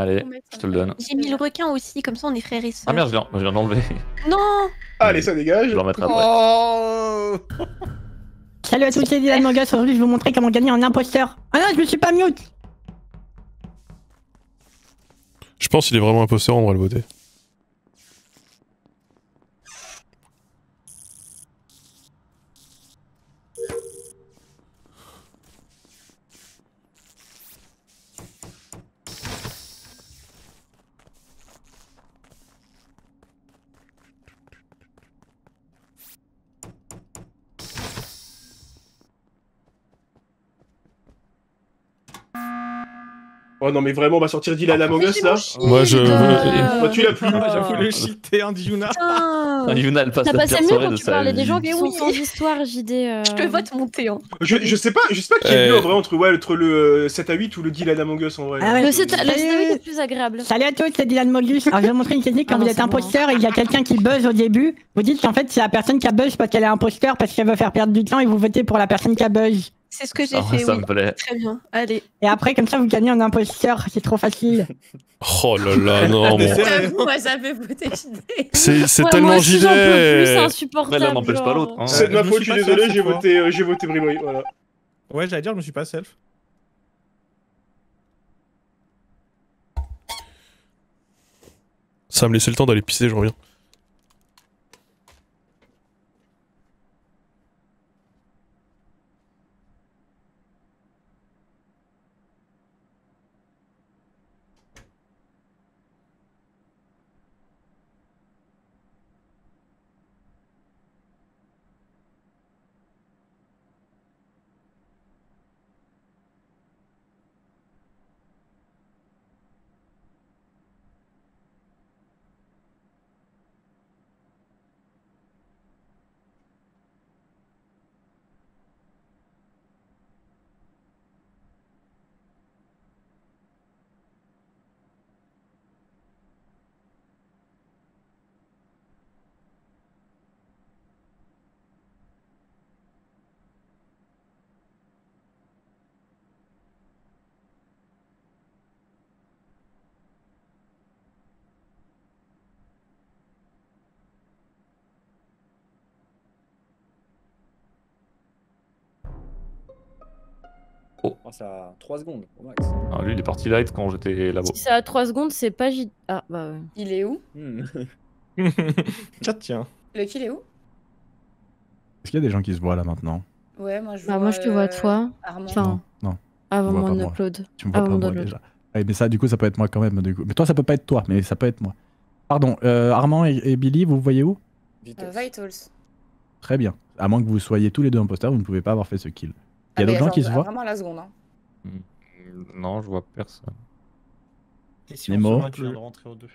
Allez, je te le donne. J'ai mis le requin aussi, comme ça on est frères et sœurs. Ah merde, je viens, je viens d'enlever. Non Allez, ça dégage. Je le remettrai après. Oh Salut à tous, c'est Dylan Mangas. Aujourd'hui, je vais vous montrer comment gagner en imposteur. Ah non, je me suis pas mute. Je pense qu'il est vraiment imposteur, on devrait le voter. Oh non, mais vraiment, on va sortir Dylan Among Us là. Moi, je- Bah, tu l'as plus. J'avoue le hein, Dijuna. Putain Yuna, elle passe la pire mieux soirée quand de tu sa parlais des vie. gens qui sont sans histoire, JD. euh, Je te vote monter, hein. Je, je sais pas, je sais pas qui est Euh. mieux en vrai entre, ouais, entre le euh, 7 à 8 ou le Dylan Among Us en vrai. Ah. Le site, le Salut. site est plus agréable. Salut à tous, c'est Dylan Mogus. Alors, je vais vous montrer une technique quand Ah vous êtes imposteur et qu'il y a quelqu'un qui buzz au début. Vous dites qu'en fait, c'est la personne qui a buzz parce qu'elle est imposteur, parce qu'elle veut faire perdre du temps et vous votez pour la personne qui a buzz. C'est ce que j'ai Ah, fait, ça oui. me plaît. Très bien. Allez. Et après, comme ça, vous gagnez en imposteur. C'est trop facile. Oh là là, non, bon. sérieux Moi, j'avais voté JD. C'est Ouais, tellement plus, c'est JD. insupportable. Mais l'un n'empêche pas l'autre. hein. C'est de ma faute, je suis désolé, self, j'ai voté, euh, j'ai voté Bribri, voilà. Ouais, j'allais dire, je me suis pas self. Ça me laisser le temps d'aller pisser, je reviens. Oh, ça a 3 secondes au max. Ah, lui, il est parti light quand j'étais là-bas. Si c'est à 3 secondes, c'est pas JD. Ah, bah ouais. Il est où Hmm. Tiens, tiens. Le kill est où Est-ce qu'il y a des gens qui se voient là maintenant Ouais, moi je Bah, vois. moi, je te vois, euh, toi. Armand. Enfin, Non, avant mon upload. tu me vois Avant pas moi déjà. Ouais, mais ça, du coup, ça peut être moi quand même. Du coup. Mais toi, ça peut pas être toi, mais ça peut être moi. Pardon, euh, Armand et, et Billy, vous voyez où? Euh, Vitals. Très bien. À moins que vous soyez tous les deux imposteurs, vous ne pouvez pas avoir fait ce kill. Il y a Ah, d'autres gens qui se voient Vraiment à la seconde. Hein. Non, je vois personne. Et si Nemo on se voit, tu viens de rentrer aux deux.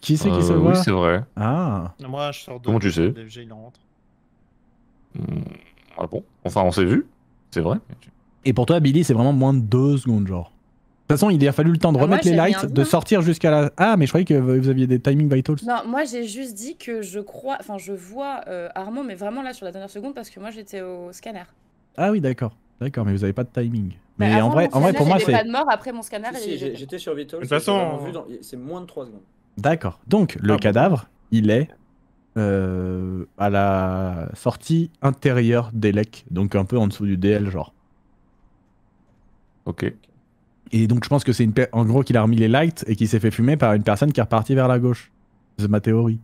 Qui c'est qui se Euh, voit Oui, c'est vrai. Ah, Moi, je sors de. Comment tu sais DFG, il en rentre. Hmm, Ah bon? Enfin, on s'est vu. C'est vrai. et pour toi, Billy, c'est vraiment moins de deux secondes, genre. De toute façon, il a fallu le temps de Bah, moi, remettre les lights, de sortir jusqu'à la. Ah, mais je croyais que vous aviez des timing vitals. Non, moi j'ai juste dit que je crois. Enfin, je vois euh, Armand, mais vraiment là sur la dernière seconde parce que moi j'étais au scanner. Ah oui, d'accord. D'accord, mais vous avez pas de timing. Bah, Mais en vrai, en vrai pour moi, c'est. pas de mort après mon scanner. Si, si, j'étais sur Vitals. De toute façon, dans- c'est moins de 3 secondes. D'accord. Donc, le Ah bon. cadavre, il est euh, à la sortie intérieure des lecs, donc un peu en dessous du DL, genre. Ok. Et donc, je pense que c'est une. per- En gros, qu'il a remis les lights et qu'il s'est fait fumer par une personne qui est repartie vers la gauche. C'est ma théorie.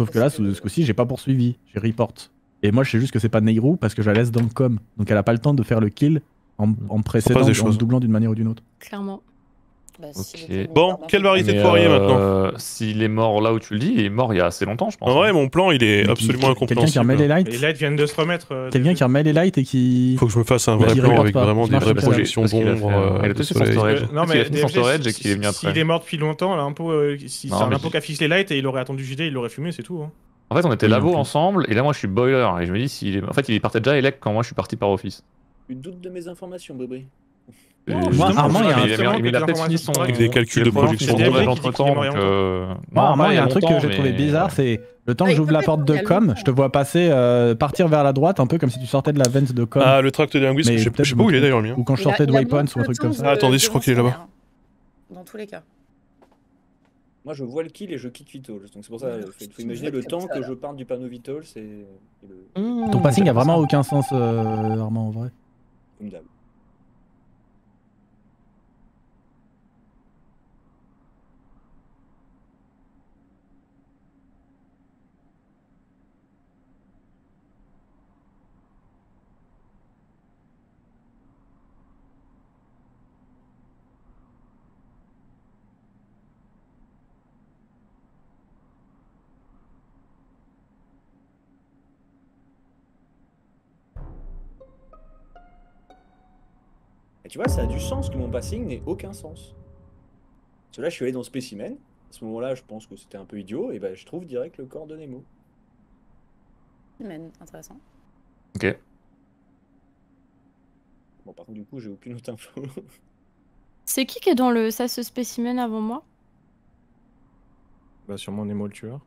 Sauf que là, ce ce coup-ci, j'ai pas poursuivi, j'ai report. Et moi, je sais juste que c'est pas Neyru parce que je la laisse dans le com. Donc, elle a pas le temps de faire le kill en, en précédant, des en choses. doublant d'une manière ou d'une autre. Clairement. Bah, Ok. s'il était Bon, quelle variété de poirier euh, maintenant S'il est mort là où tu le dis, il est mort il y a assez longtemps, je pense. En vrai, mon plan, il est Mais absolument Quelqu'un qui remet incompréhensible. les Les lights lights viennent de se remettre. euh, Quelqu'un qui remet les lights et qui. Faut que je me fasse un Bah, vrai il plan avec pas. vraiment des vraies projections d'ombre. euh, il storage. Non, mais DFG, storage et qu'il est venu S'il après. est mort depuis longtemps, l'impôt, euh, c'est un impôt qui affiche les lights et il aurait attendu JD, il l'aurait fumé, c'est tout. hein. En fait, on était labo ensemble et là, moi, je suis boiler. Et je me dis, s'il est... en fait, il partait déjà Elec quand moi, je suis parti par office. Tu doutes de mes informations, Non, Moi, Armand, il y a un il truc- il a peut-être fini son. Avec des calculs de il a probablement production. fini son Il y a tournage des entre temps, qui donc. disent euh, Moi, non, Armand, pas il y a un truc que j'ai trouvé bizarre, c'est le temps que j'ouvre la porte de com, je te vois passer, euh, partir vers la droite, un peu comme si tu sortais de la vente de com. Ah, le tract de linguiste, Mais je sais pas où il est d'ailleurs, lui. Ou quand je sortais de moins ou un truc comme ça. Ah, attendez, je crois qu'il est là-bas. Dans tous les cas. Moi, je vois le kill et je quitte Vitals. Donc, c'est pour ça il faut, imaginer le temps que je parte du panneau Vitals le. Mmh, Ton passing a vraiment aucun sens, euh, Armand, en vrai. Comme tu vois, ça a du sens que mon passing n'ait aucun sens. Parce que là, je suis allé dans Spécimen. À ce moment-là, je pense que c'était un peu idiot. Et ben, je trouve direct le corps de Nemo. Mais intéressant. Ok. Bon, par contre, du coup, j'ai aucune autre info. C'est qui qui est dans le SAS spécimen avant moi? Bah, sûrement Nemo le tueur.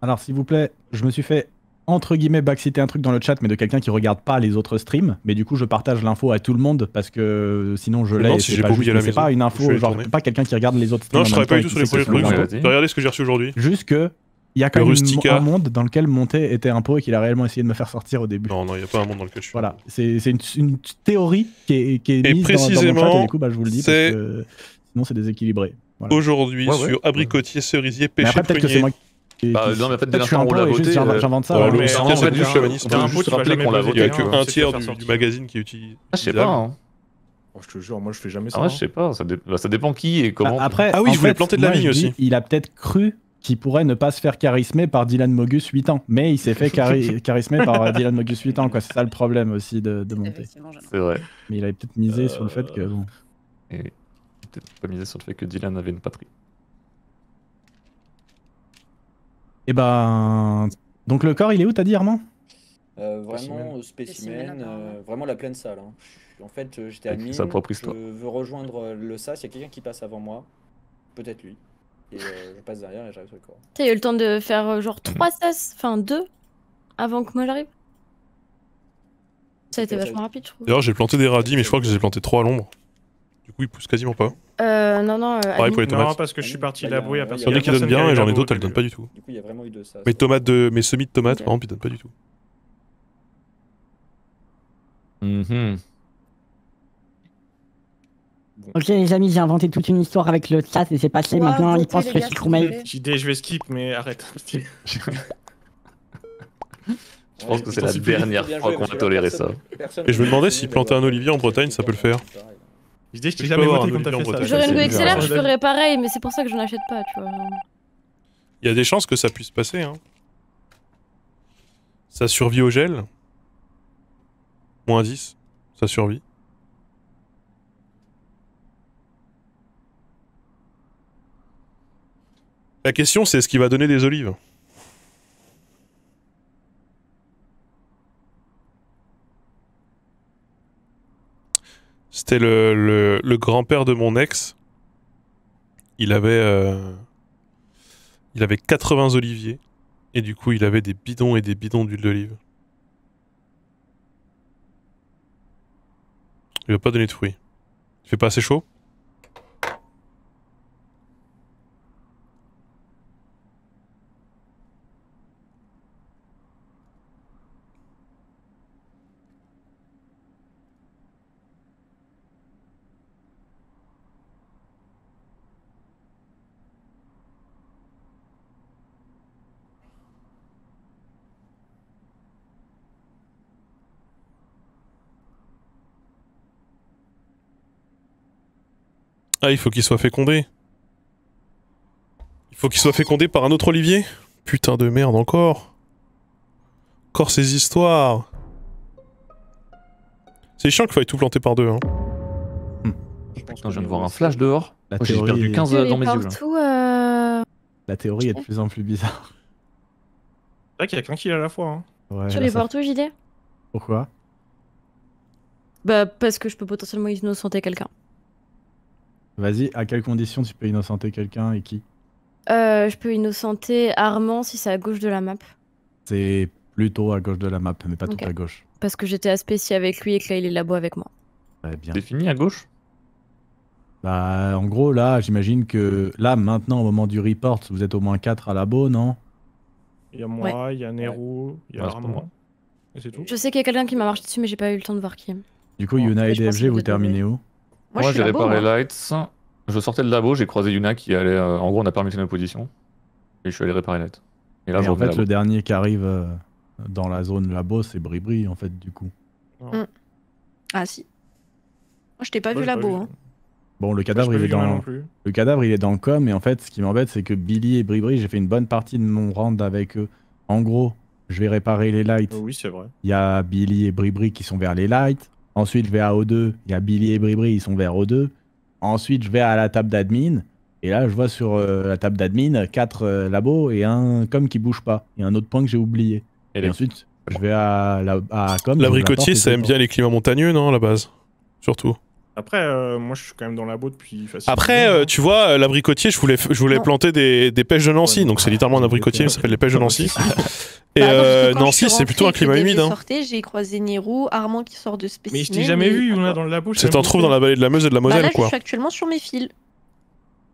Alors, s'il vous plaît, je me suis fait entre guillemets backciter un truc dans le chat, mais de quelqu'un qui regarde pas les autres streams. Mais du coup, je partage l'info à tout le monde parce que sinon, je l'ai. si c'est j'ai pas juste- oublié à la C'est maison. pas une info, genre pas quelqu'un qui regarde les autres streams. Non, je travaille pas du tout sur les projets vas-y. Regardez ce que j'ai reçu aujourd'hui. Juste que il y a quand même un monde dans lequel Monté était un pot et qu'il a réellement essayé de me faire sortir au début. Non, non, il n'y a pas un monde dans lequel je suis. Voilà, c'est c'est une, une théorie qui est, qui est Et mise dans- dans, mon chat précisément, et du coup, bah, je vous le dis parce c'est- que sinon c'est déséquilibré. Voilà. Aujourd'hui, Ouais, ouais. sur abricotier, cerisier, Mais pêcher, après, peut-être que Bah, qui- non, mais en fait, dès l'instant où on l'a juste voté, j'invente- euh, j'invente ça. mais Rustica, en fait, juste vas rappeler qu'on l'a voté, Il y a bien, tu que vois. un c'est tiers du, magazine qui est utilisé. Ah, je sais pas. hein. Oh, je te jure, moi je fais jamais ça. Ah, ouais, hein. je sais pas. Ça, dé- bah, ça dépend qui et comment. Ah, Après, Ah oui, je voulais fait, planter de la vigne je dis, aussi. Il a peut-être cru qu'il pourrait ne pas se faire charismer par Dylan Mogus 8 ans, mais il s'est fait chari- charismer par euh, Dylan Mogus 8 ans, quoi. C'est ça le problème aussi de, de monter. C'est vrai. Mais il avait peut-être misé sur le fait que. Bon. Et peut-être pas miser sur le fait que Dylan avait une patrie. Et ben. Donc le corps, il est où, t'as dit, Armand? Euh, Spécimen. vraiment, euh, Spécimen, spécimen, euh, apparemment. vraiment la pleine salle. hein. Je- En fait, euh, j'étais sa propre je histoire. veux rejoindre euh, le SAS, il y a quelqu'un qui passe avant moi, peut-être lui. Et euh, je passe derrière et j'arrive sur le corps. T'as eu le temps de faire euh, genre 3 SAS, enfin 2, avant que moi j'arrive? Ça a été vachement rapide, je trouve. D'ailleurs, j'ai planté des radis, mais je crois que je les ai plantés trop à l'ombre. Du coup, ils poussent quasiment pas. Euh, non, non, euh, Pareil pour les tomates. Non, parce que je suis parti Bah, il y a- labourer à personne. Il y en a qui donnent bien et j'en ai d'autres, elles donnent pas du tout. Du coup, il y a vraiment eu de SAS. Mes tomates de, mes semis de tomates, par exemple, ils donnent pas du tout. Mhm. Ok, les amis, j'ai inventé toute une histoire avec le chat et c'est passé. Maintenant, il votez, pense les que c'est s'il vous Crewmate. JD, je vais skip, mais arrête. Je pense que c'est la dernière fois qu'on va tolérer ça. Et je me demandais si de planter un olivier en Bretagne, ça peut le faire. Je t'ai Je jamais peux avoir voté quand t'as fait ça. J'aurais une go. XLR, je ferais pareil, mais c'est pour ça que je n'achète pas, tu vois. Il y a des chances que ça puisse passer. Hein. Ça survit au gel. Moins 10. Ça survit. La question, c'est ce qui va donner des olives? C'était le, grand-père de mon ex. Il avait, euh, il avait 80 oliviers. Et du coup, il avait des bidons et des bidons d'huile d'olive. Il va pas donner de fruits. Il fait pas assez chaud? Ah, il faut qu'il soit fécondé. Il faut qu'il soit fécondé par un autre olivier Putain de merde, encore Encore ces histoires C'est chiant qu'il faille tout planter par deux, hein. Putain, je viens de voir un flash dehors. La Oh, J'ai théorie, perdu est- 15 Violet dans mes yeux. là. partout, euh... la théorie est de plus en plus bizarre. C'est vrai qu'il y a qu'un kill à la fois. Hein. Ouais, Tu là, les ça- où, JD Pourquoi? Bah, parce que je peux potentiellement innocenter quelqu'un. Vas-y, à quelles conditions tu peux innocenter quelqu'un et qui? Euh, je peux innocenter Armand si c'est à gauche de la map. C'est plutôt à gauche de la map, mais pas tout à gauche. Parce que j'étais à Spécie avec lui et que là il est labo avec moi. Ouais, bien. Défini à gauche? Bah, en gros, là, j'imagine que là, maintenant, au moment du report, vous êtes au moins 4 à labo, non? Il y a moi, il y a Nero, il y a Ouais. Armand. Et c'est tout. Je sais qu'il y a quelqu'un qui m'a marché dessus, mais j'ai pas eu le temps de voir qui. Du coup, Bon, Yuna et DFG, vous terminez où? Moi, j'ai réparé moi. lights. Je sortais de labo, j'ai croisé Yuna qui allait. euh, En gros, on a permis nos positions. Et je suis allé réparer light. Et là, Et je en fait, labo. le dernier qui arrive euh, dans la zone labo, c'est Bribri, en fait, du coup. Ah si. Moi, je t'ai pas Moi, vu labo. vu. Hein. Bon, le cadavre, il est dans... Le cadavre, il est dans le com, et en fait, ce qui m'embête, c'est que Billy et Bribri, j'ai fait une bonne partie de mon round avec eux. En gros, je vais réparer les lights. Oui, c'est vrai. Il y a Billy et Bribri qui sont vers les lights. Ensuite, je vais à O2. Il y a Billy et Bribri, ils sont vers O2. Ensuite, je vais à la table d'admin. Et là, je vois sur euh, la table d'admin 4 labos et un com qui bouge pas. Et un autre point que j'ai oublié. Et Et, ensuite, je vais à, la, à com. L'abricotier, ça aime bien les climats montagneux, non, à la base? Surtout. Après, euh, moi, je suis quand même dans la boîte depuis facile. Après, euh, tu vois, euh, l'abricotier, je voulais, je voulais planter des, des pêches de Nancy, Ouais, donc c'est littéralement un abricotier, ça s'appelle les pêches de Nancy. Et Bah, euh, Nancy, c'est plutôt un climat humide. Hein. sortait, j'ai croisé Nero, Armand qui sort de spécimen. Mais je t'ai jamais vu, Yuna, dans le labo. je sais C'est même en pas trouve où dans la vallée de la Meuse et de la Bah Moselle, je suis actuellement sur mes fils.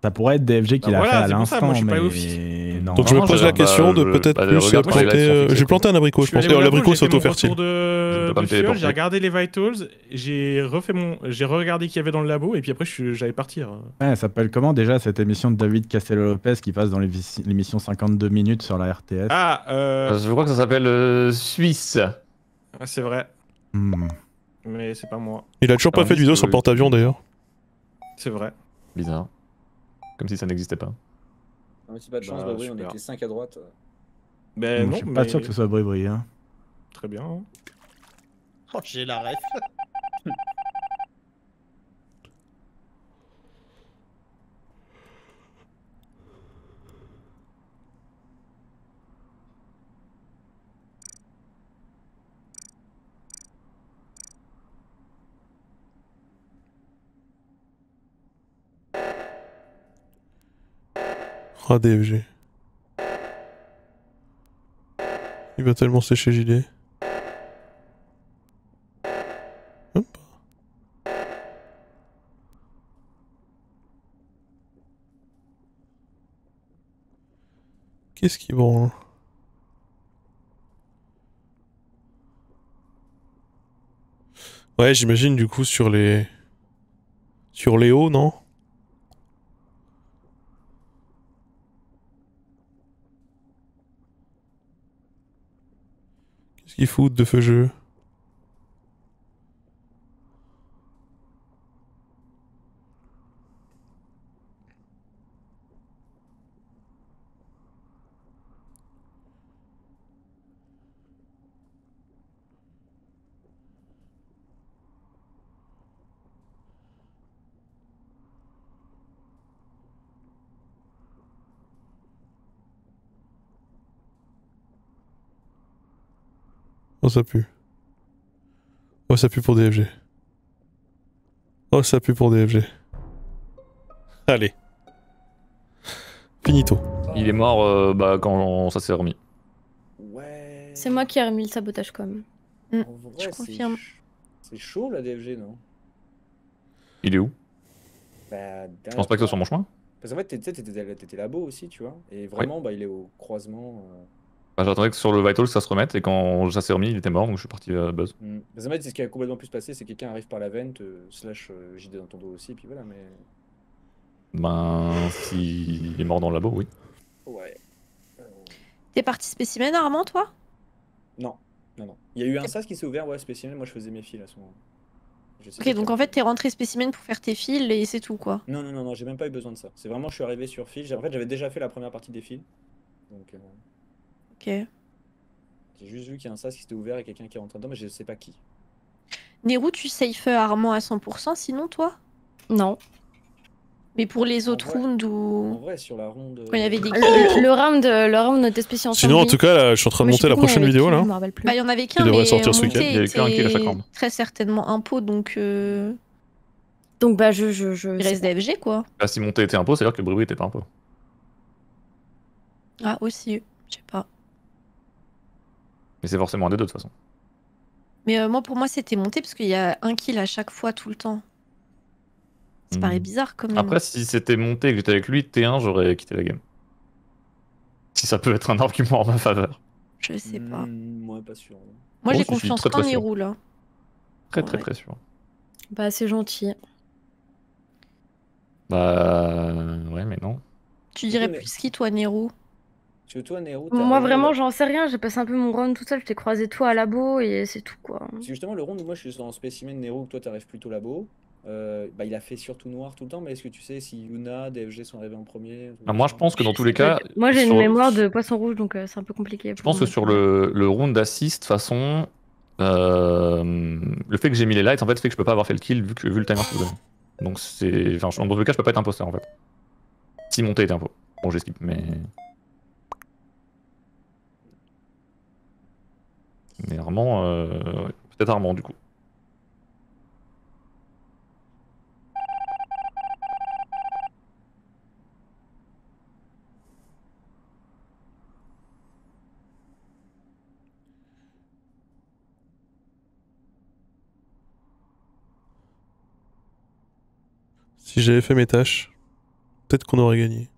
Ça pourrait être DFG qui Bah l'a voilà, fait à l'instant, mais non. Donc je me pose la question de bah, peut-être bah, plus planter. euh, J'ai planté un abricot, Je pense. l'abricot s'auto-fertile. de, j'ai regardé les vitals, j'ai refait mon, j'ai regardé qu'il y avait dans le labo et puis après j'allais partir. Ouais, ça s'appelle comment déjà cette émission de David Castello-Lopez qui passe dans l'émission 52 minutes sur la RTS Ah, euh, Je crois que ça s'appelle euh, Suisse. ah, c'est vrai, Hmm. mais c'est pas moi. Il a toujours pas Alors, fait de vidéo sur le porte-avions d'ailleurs. C'est vrai. Bizarre. Comme si ça n'existait pas. Non, mais c'est pas de chance, Bah, bah oui, on était 5 à droite. Ben Bon, non, je suis pas mais- sûr que ce soit Bribri. Hein. Très bien. hein. Oh, j'ai la ref. DFG. Il va tellement sécher. Hop. Qu'est-ce qui branle? Ouais, j'imagine du coup sur les... Sur les hauts, non? Qu'ils foutent de feu jeu Oh, ça pue. Oh, ça pue pour DFG. Oh, ça pue pour DFG. Allez. Finito. Il est mort euh, bah, quand ça s'est remis. Ouais. C'est moi qui ai remis le sabotage com. En vrai, je c'est confirme. C'est chaud la DFG, non? Il est où? Bah, Je pense pas que ce soit mon chemin. Parce qu'en fait, t'étais- t'étais t'étais labo aussi, tu vois. Et vraiment, bah, il est au croisement. euh, Bah, J'attendais que sur le Vital ça se remette et quand ça s'est remis, il était mort donc je suis parti à Buzz. hmm. Parce qu'en fait, ce qui a complètement pu se passer, c'est que quelqu'un arrive par la vente, euh, slash euh, JD dans ton dos aussi, puis voilà, mais. Ben, s'il est mort dans le labo, oui. Ouais. Euh, T'es parti spécimen, Armand, toi? Non, non, non. Il y a eu un sas qui s'est ouvert, ouais, spécial. Moi, je faisais mes fils à ce moment. Ok, donc en fait, t'es rentré spécimen pour faire tes fils et c'est tout, quoi. Non, non, non, non, j'ai même pas eu besoin de ça. C'est vraiment, je suis arrivé sur fil. En fait, j'avais déjà fait la première partie des fils. Donc, euh, Ok. j'ai juste vu qu'il y a un sas qui s'était ouvert et quelqu'un qui est rentré dedans, mais je sais pas qui. Nero, tu safe Armand à 100%, sinon, toi? Non. Mais pour les autres vrai. rounds En où. vrai, sur la ronde. Quand il y avait des Le, kills. le round, euh, le round était spécial. Sinon, en tout cas, là, je suis en train de monter la prochaine il vidéo là. Je me rappelle plus. Bah, il y en avait qu'un, devrait mais sortir ce week-end. Il y avait qu'un kill à chaque round. Très certainement impôt, donc euh, Donc bah je je je. il reste d'FG quoi. Bah, si monté était impôt, c'est-à-dire que Bribri était pas impôt. Ah, aussi, je sais pas. Mais c'est forcément un des deux de toute façon. Mais euh, moi, pour moi, c'était monté parce qu'il y a un kill à chaque fois, tout le temps. Ça Hmm. paraît bizarre même. Après, si c'était monté et que j'étais avec lui, T1, j'aurais quitté la game. Si ça peut être un argument en ma faveur. Je sais pas. Hmm, Moi, pas sûr. Moi, Oh, j'ai confiance en. Nero là. Très très Ouais. très sûr. Bah c'est gentil. Bah ouais, mais non. Tu dirais mais- plus qui, toi, Nero toi, Nero, Moi vraiment j'en sais rien. J'ai passé un peu mon round tout seul. Je t'ai croisé toi à labo et c'est tout quoi. Que justement, le round où moi je suis en spécimen Nero, que toi t'arrives plutôt labo, euh, bah, il a fait surtout noir tout le temps, mais est-ce que tu sais si Yuna, DFG sont arrivés en premier Ah, moi, je pense que dans tous les cas. Moi j'ai une mémoire de poisson rouge donc euh, c'est un peu compliqué. Je pense que sur le, le round d'assist, de toute façon, euh, le fait que j'ai mis les lights, en fait, fait que je peux pas avoir fait le kill vu, que, vu le timer que vous avez. Donc c'est. Enfin, dans tous les cas, je peux pas être imposteur en fait. Si monté était impôt. Bon, j'ai skip, mais. Mais Armand, euh, peut-être Armand du coup. Si j'avais fait mes tâches, peut-être qu'on aurait gagné.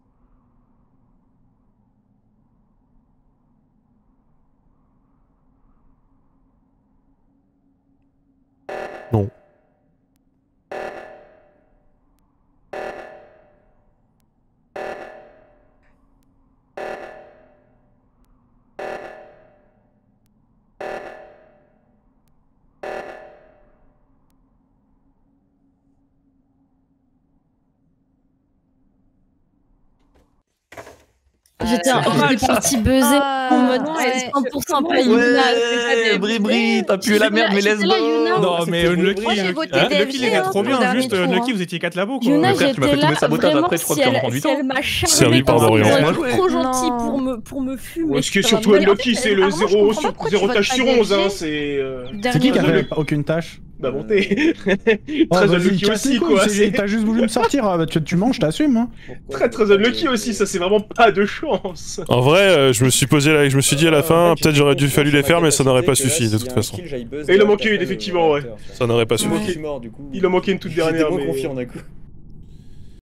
Non. J'étais Ah, j'étais mode ouais. ouais, 100% pas Yuna. Bribri, t'as pué la merde, mais laisse. Non, mais Unlucky, j'ai Unlucky, DFG, il était hein, trop bien. Juste Unlucky, hein. vous étiez 4 labos quoi. Yuna, Mais frère, tu m'as j'étais fait tomber là après, je crois que t'es elle, en rendu si elle m'a charmé Servi par Dorian. trop gentils Non. pour me, pour me fumer. Est-ce que putain, surtout Unlucky, c'est le Armand, je 0 comprends sur pas pourquoi 0 tu tâche sur pas 11, hein, c'est. euh, C'est qui qui avait aucune tâche? Bah. Oh, Très unlucky aussi, quoi. T'as juste voulu me sortir, ah, bah, tu, tu manges, t'assumes. Hein. Très très unlucky aussi, ça c'est vraiment pas de chance. En vrai, euh, je me suis posé là, je me suis dit à la En fin, fait, peut-être j'aurais dû fallu les faire, mais ça n'aurait pas suffi de toute façon. Et il en manquait une, effectivement, ouais. Ça n'aurait pas suffi. Il en manquait une toute dernière, moins mais. confiant d'un coup.